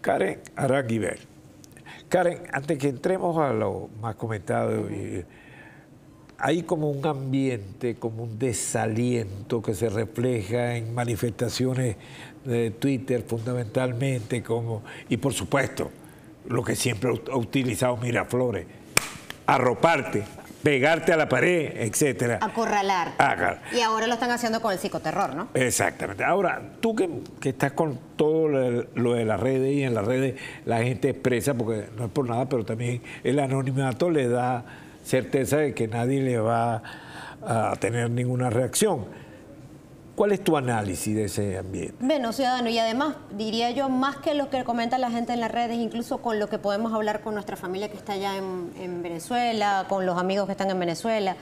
Karen Araguibel. Karen, antes que entremos a lo más comentado, hay como un ambiente, como un desaliento que se refleja en manifestaciones de Twitter fundamentalmente, como, y por supuesto, lo que siempre ha utilizado Miraflores, arroparte, pegarte a la pared, etcétera. Acorralar. Y ahora lo están haciendo con el psicoterror, ¿no? Exactamente. Ahora, tú que, estás con todo lo de las redes y en las redes la gente expresa, porque no es por nada, pero también el anonimato le da certeza de que nadie le va a tener ninguna reacción. ¿Cuál es tu análisis de ese ambiente? Bueno, ciudadano, y además diría yo, más que lo que comenta la gente en las redes, incluso con lo que podemos hablar con nuestra familia que está allá en, Venezuela, con los amigos que están en Venezuela.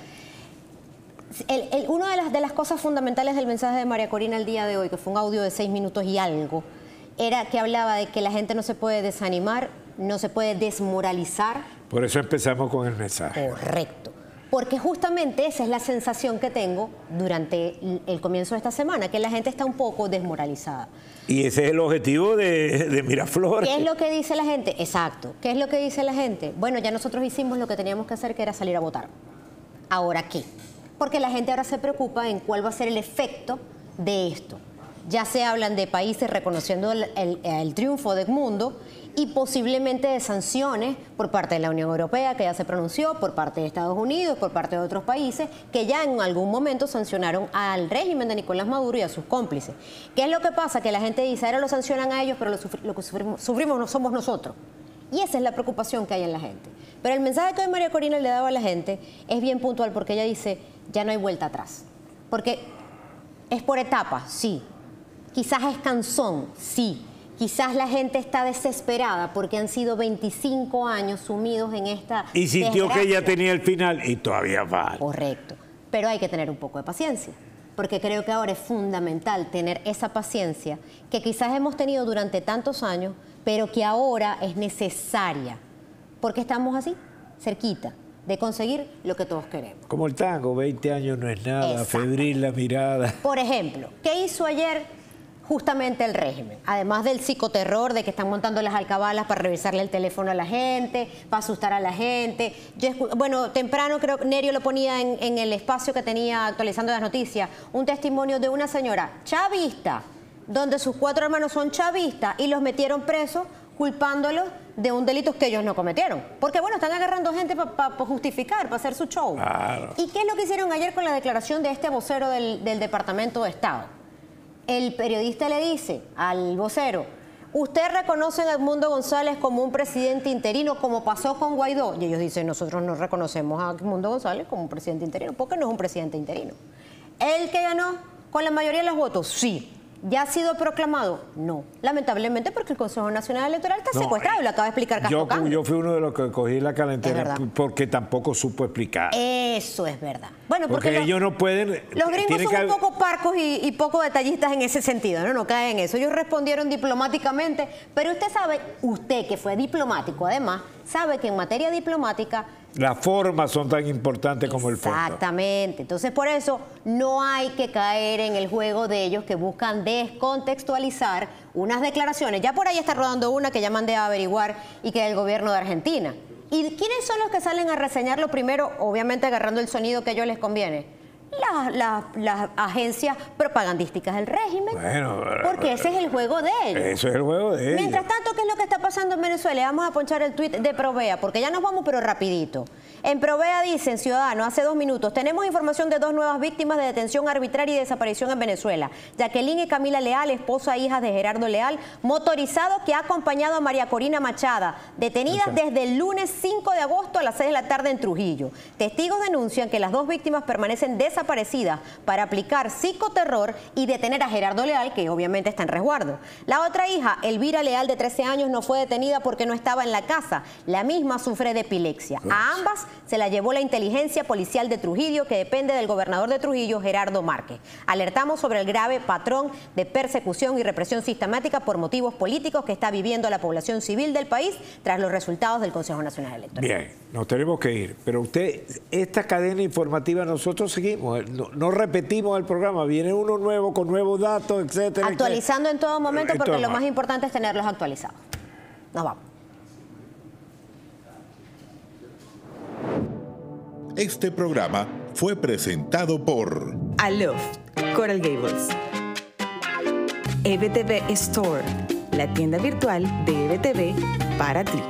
una de las, de las cosas fundamentales del mensaje de María Corina el día de hoy, que fue un audio de seis minutos y algo, era que hablaba de que la gente no se puede desanimar, no se puede desmoralizar. Por eso empezamos con el mensaje. Correcto porque justamente esa es la sensación que tengo durante el comienzo de esta semana, que la gente está un poco desmoralizada. Y ese es el objetivo de, de Miraflores. ¿Qué es lo que dice la gente? Exacto. ¿Qué es lo que dice la gente? Bueno, ya nosotros hicimos lo que teníamos que hacer, que era salir a votar. ¿Ahora qué? Porque la gente ahora se preocupa en cuál va a ser el efecto de esto. Ya se hablan de países reconociendo el, triunfo de Edmundo y posiblemente de sanciones por parte de la Unión Europea, que ya se pronunció, por parte de Estados Unidos, por parte de otros países, que ya en algún momento sancionaron al régimen de Nicolás Maduro y a sus cómplices. ¿Qué es lo que pasa? Que la gente dice, ahora lo sancionan a ellos, pero lo, que sufrimos, no somos nosotros. Y esa es la preocupación que hay en la gente. Pero el mensaje que hoy María Corina le daba a la gente es bien puntual porque ella dice, ya no hay vuelta atrás. Porque es por etapas, sí. Quizás es cansón, sí. Quizás la gente está desesperada porque han sido 25 años sumidos en esta. Y sintió que ya tenía el final y todavía va. Correcto. Pero hay que tener un poco de paciencia. Porque creo que ahora es fundamental tener esa paciencia que quizás hemos tenido durante tantos años, pero que ahora es necesaria. Porque estamos así, cerquita de conseguir lo que todos queremos. Como el tango, 20 años no es nada, febril la mirada. Por ejemplo, ¿qué hizo ayer justamente el régimen. Además del psicoterror, de que están montando las alcabalas para revisarle el teléfono a la gente, para asustar a la gente. bueno, temprano creo que Nerio lo ponía en, el espacio que tenía actualizando las noticias, un testimonio de una señora chavista, donde sus cuatro hermanos son chavistas y los metieron presos culpándolos de un delito que ellos no cometieron. Porque bueno, están agarrando gente para justificar, para hacer su show. ¿Y qué es lo que hicieron ayer con la declaración de este vocero del Departamento de Estado? El periodista le dice al vocero, ¿usted reconoce a Edmundo González como un presidente interino como pasó con Guaidó? Y ellos dicen, nosotros no reconocemos a Edmundo González como un presidente interino, porque no es un presidente interino. ¿El que ganó con la mayoría de los votos? Sí. ¿Ya ha sido proclamado? No. Lamentablemente porque el Consejo Nacional Electoral está secuestrado y lo acaba de explicar Castro yo, yo fui uno de los que cogí la calentera porque tampoco supo explicar. Eso es verdad. Bueno, porque, ellos no pueden... Los gringos son un poco parcos y, poco detallistas en ese sentido, ¿no? No caen en eso. Ellos respondieron diplomáticamente, pero usted sabe, usted que fue diplomático además, sabe que en materia diplomática las formas son tan importantes como el fondo. Exactamente. Entonces, por eso no hay que caer en el juego de ellos que buscan descontextualizar unas declaraciones. Ya por ahí está rodando una que ya mandé a averiguar y que es el gobierno de Argentina. ¿Y quiénes son los que salen a reseñarlo primero? Obviamente agarrando el sonido que a ellos les conviene las, agencias propagandísticas del régimen. Bueno, porque ese es el juego de ellos. Eso es el juego de ellos. Mientras tanto, ¿qué es lo que está pasando en Venezuela? Vamos a ponchar el tuit de Provea, porque ya nos vamos, pero rapidito. En Provea dicen, ciudadanos, hace dos minutos, tenemos información de dos nuevas víctimas de detención arbitraria y desaparición en Venezuela. Jacqueline y Camila Leal, esposa e hijas de Gerardo Leal, motorizado que ha acompañado a María Corina Machada, detenidas desde el lunes 5 de agosto a las 6 de la tarde en Trujillo. Testigos denuncian que las dos víctimas permanecen desaparecidas para aplicar psicoterror y detener a Gerardo Leal, que obviamente está en resguardo. La otra hija, Elvira Leal, de 13 años, no fue detenida porque no estaba en la casa. La misma sufre de epilepsia. A ambas se la llevó la inteligencia policial de Trujillo, que depende del gobernador de Trujillo, Gerardo Márquez. Alertamos sobre el grave patrón de persecución y represión sistemática por motivos políticos que está viviendo la población civil del país tras los resultados del Consejo Nacional Electoral. Bien, nos tenemos que ir, pero usted, esta cadena informativa nosotros seguimos, no, repetimos el programa, viene uno nuevo con nuevos datos, etcétera. Actualizando en todo momento porque lo más importante es tenerlos actualizados. Nos vamos. Este programa fue presentado por Aloft, Coral Gables. EBTV Store, la tienda virtual de EBTV para ti.